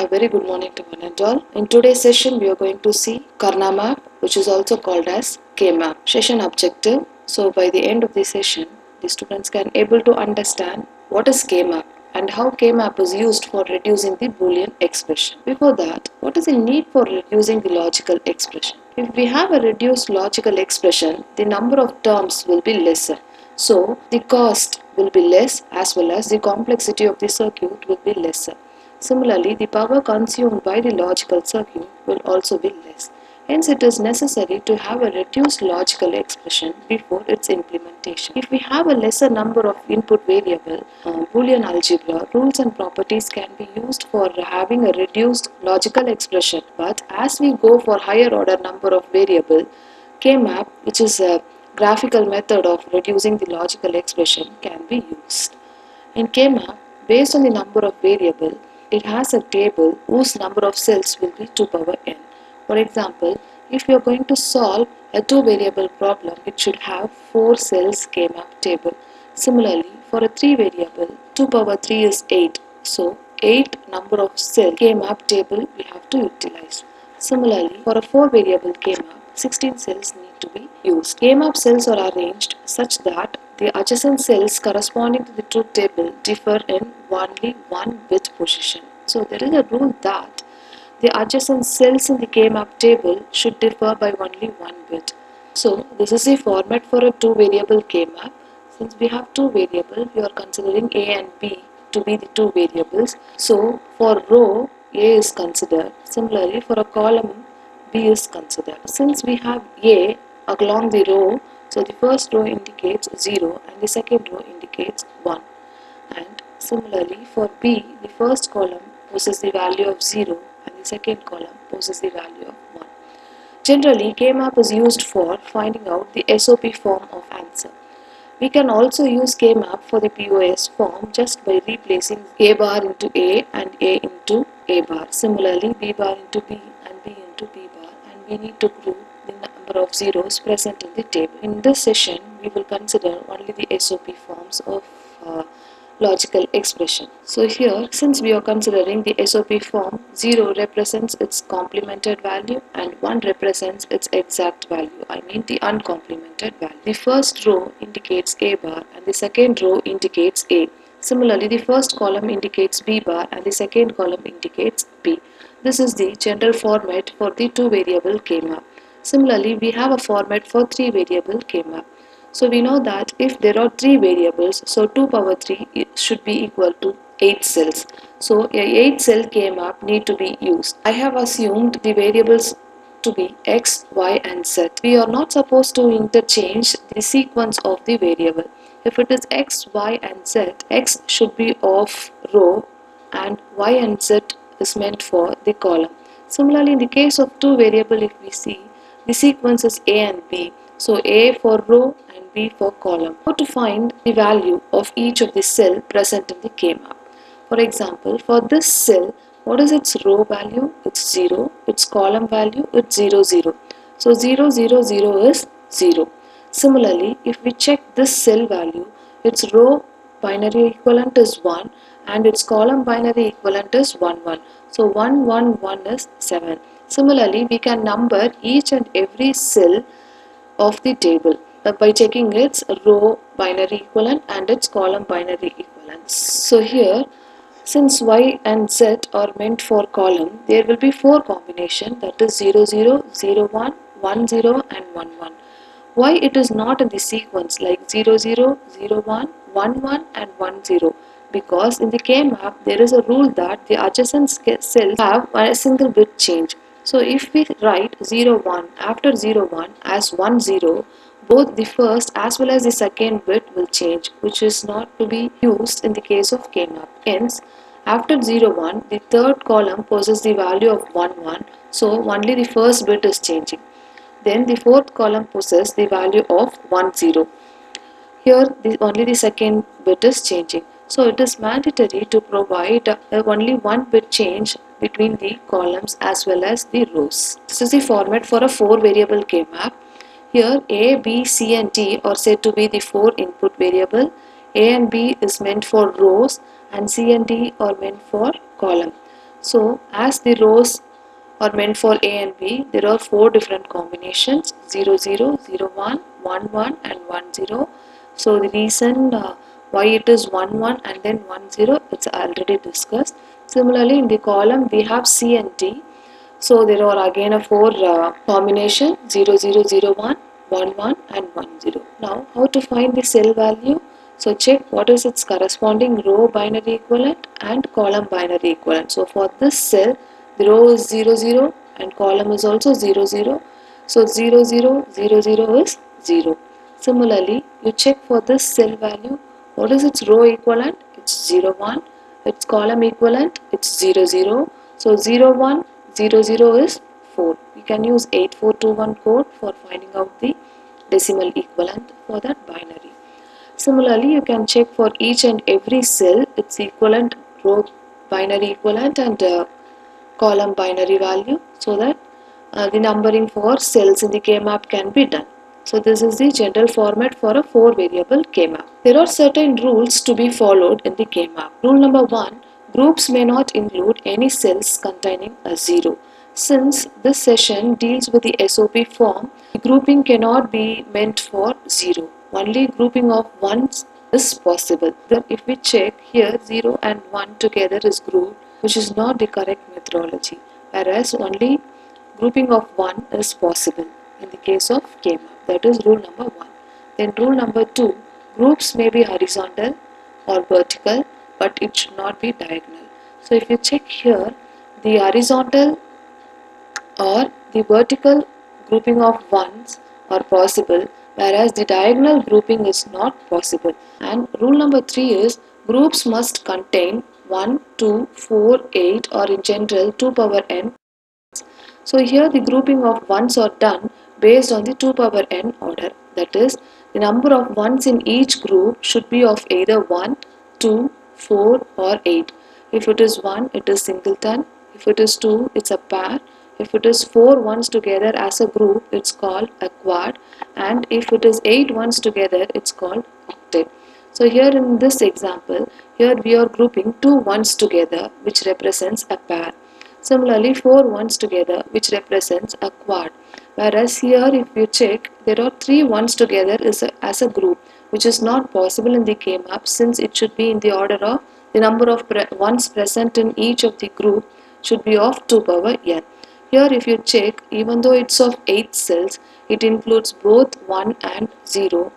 A very good morning to one and all. In today's session, we are going to see Karnaugh map, which is also called as K map. Session objective. So by the end of the session, the students can able to understand what is K map and how K map is used for reducing the Boolean expression. Before that, what is the need for reducing the logical expression? If we have a reduced logical expression, the number of terms will be lesser. So the cost will be less as well as the complexity of the circuit will be lesser. Similarly, the power consumed by the logical circuit will also be less. Hence, it is necessary to have a reduced logical expression before its implementation. If we have a lesser number of input variable, uh, Boolean algebra, rules and properties can be used for having a reduced logical expression. But as we go for higher order number of variable, K-map, which is a graphical method of reducing the logical expression, can be used. In K-map, based on the number of variable, it has a table whose number of cells will be 2 power n. For example, if you are going to solve a two variable problem, it should have 4 cells K-map table. Similarly, for a 3 variable, 2 power 3 is 8. So, 8 number of cell K-map table we have to utilize. Similarly, for a 4 variable K-map, 16 cells need to be used. K-map cells are arranged such that the adjacent cells corresponding to the truth table differ in only one bit position. So there is a rule that the adjacent cells in the K-map table should differ by only one bit. So this is the format for a two variable K-map. Since we have two variables, we are considering A and B to be the two variables. So for row, A is considered. Similarly, for a column, B is considered. Since we have A along the row, so the first row indicates 0 and the second row indicates 1. And similarly for B, the first column possesses the value of 0 and the second column possesses the value of 1. Generally, K-map is used for finding out the SOP form of answer. We can also use K-map for the POS form just by replacing A bar into A and A into A bar. Similarly, B bar into B and B into B bar and we need to group the number of zeros present in the table. In this session, we will consider only the SOP forms of uh, logical expression. So here, since we are considering the SOP form, 0 represents its complemented value and 1 represents its exact value, I mean the uncomplemented value. The first row indicates A bar and the second row indicates A. Similarly, the first column indicates B bar and the second column indicates B. This is the general format for the two variable K-map. Similarly, we have a format for three variable K-map. So we know that if there are three variables, so 2 power 3 should be equal to 8 cells. So a 8 cell K-map need to be used. I have assumed the variables to be x, y and z. We are not supposed to interchange the sequence of the variable. If it is x, y and z, x should be of row and y and z is meant for the column. Similarly, in the case of two variable, if we see, the sequence is a and b. So a for row and b for column. How to find the value of each of the cell present in the K-map. For example, for this cell, what is its row value? It's 0. Its column value? It's 0, 0. So 0, 0, 0 is 0. Similarly, if we check this cell value, its row binary equivalent is 1 and its column binary equivalent is 1, 1. So 1, 1, 1 is 7. Similarly, we can number each and every cell of the table uh, by checking its row binary equivalent and its column binary equivalent. So here, since y and z are meant for column, there will be four combination that is 0, 0, 0, 1, 1, 0 and 1, 1. Why it is not in the sequence like 0, 0, 0, 1, 1, 1 and 1, 0? Because in the K-map, there is a rule that the adjacent cells have a single bit change. So if we write 0 1 after 0 1 as 1 0 both the first as well as the second bit will change which is not to be used in the case of K-map. Hence after 0 1 the third column possesses the value of 1 1 so only the first bit is changing. Then the fourth column possesses the value of 1 0. Here the, only the second bit is changing. So it is mandatory to provide uh, only one bit change between the columns as well as the rows. This is the format for a four variable K map. Here A, B, C and D are said to be the four input variable. A and B is meant for rows and C and D are meant for column. So as the rows are meant for A and B, there are four different combinations 0, 0, 0, 1, 1, 1 and 1, 0. So the reason uh, why it is 1, 1 and then 1, 0, it's already discussed. Similarly, in the column we have C and D. So there are again a four uh, combination 0, 0, 0, 1, 1, 1 and 1, 0. Now how to find the cell value? So check what is its corresponding row binary equivalent and column binary equivalent. So for this cell, the row is 0, 0 and column is also 0, 0. So 0, 0, 0, 0 is 0. Similarly, you check for this cell value, what is its row equivalent? It's 0, 1. Its column equivalent, it's 0, 0. So 0, 1, 0, 0 is 4. We can use 8421 code for finding out the decimal equivalent for that binary. Similarly, you can check for each and every cell its equivalent row binary equivalent and uh, column binary value so that uh, the numbering for cells in the K-map can be done. So this is the general format for a 4 variable K-map. There are certain rules to be followed in the K-map. Rule number 1. Groups may not include any cells containing a 0. Since this session deals with the SOP form, the grouping cannot be meant for 0 only grouping of ones is possible. Then if we check here 0 and 1 together is grouped which is not the correct methodology whereas only grouping of 1 is possible in the case of k that is rule number 1. Then rule number 2 groups may be horizontal or vertical but it should not be diagonal. So if you check here the horizontal or the vertical grouping of ones are possible whereas the diagonal grouping is not possible. And rule number 3 is groups must contain 1, 2, 4, 8 or in general 2 power n. So here the grouping of ones are done based on the 2 power n order. That is, the number of ones in each group should be of either 1, 2, 4 or 8. If it is 1, it is singleton. If it is 2, it's a pair. If it is 4 ones together as a group, it's called a quad. And if it is 8 ones together, it's called octet. So here in this example, here we are grouping 2 ones together, which represents a pair. Similarly, 4 ones together, which represents a quad. Whereas here, if you check, there are three ones together as a, as a group, which is not possible in the K-map since it should be in the order of the number of pre ones present in each of the group should be of 2 power n. Here if you check, even though it's of 8 cells, it includes both 1 and 0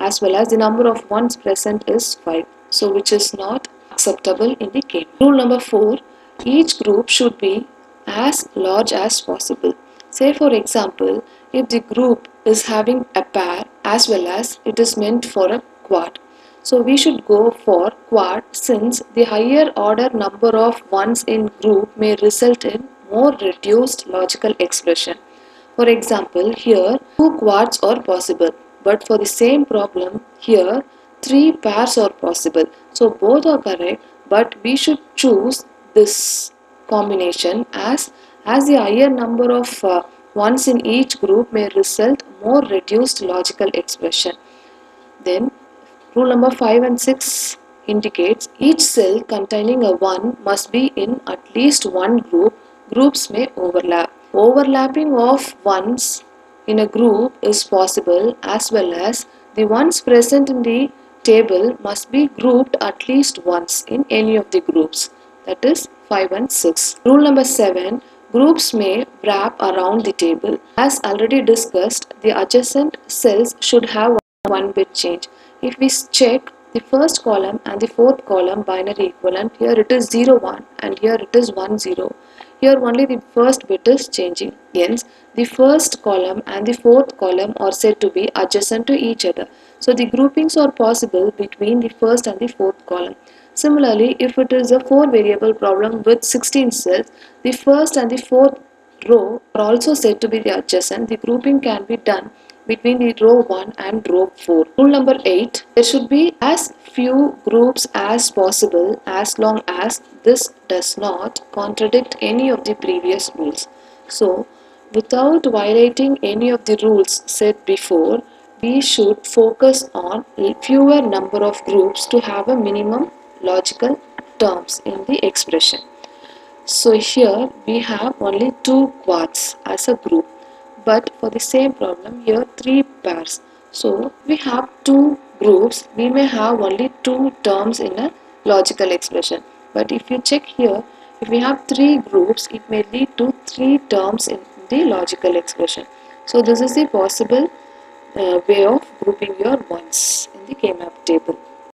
as well as the number of ones present is 5. So which is not acceptable in the game. Rule number 4. Each group should be as large as possible. Say for example, if the group is having a pair as well as it is meant for a quad. So we should go for quad since the higher order number of ones in group may result in more reduced logical expression. For example, here two quads are possible, but for the same problem, here three pairs are possible. So both are correct, but we should choose this combination as as the higher number of uh, ones in each group may result more reduced logical expression. Then rule number 5 and 6 indicates each cell containing a 1 must be in at least one group groups may overlap. Overlapping of ones in a group is possible as well as the ones present in the table must be grouped at least once in any of the groups that is 5 and 6. Rule number 7 Groups may wrap around the table. As already discussed, the adjacent cells should have one bit change. If we check the first column and the fourth column binary equivalent, here it is 0 1 and here it is 1 0. Here only the first bit is changing. Hence, the first column and the fourth column are said to be adjacent to each other. So, the groupings are possible between the first and the fourth column. Similarly, if it is a 4 variable problem with 16 cells, the first and the fourth row are also said to be the adjacent. The grouping can be done between the row 1 and row 4. Rule number 8. There should be as few groups as possible as long as this does not contradict any of the previous rules. So, without violating any of the rules said before, we should focus on fewer number of groups to have a minimum logical terms in the expression. So here we have only two quads as a group but for the same problem here three pairs. So we have two groups we may have only two terms in a logical expression but if you check here if we have three groups it may lead to three terms in the logical expression. So this is the possible uh, way of grouping your ones in the K-map table.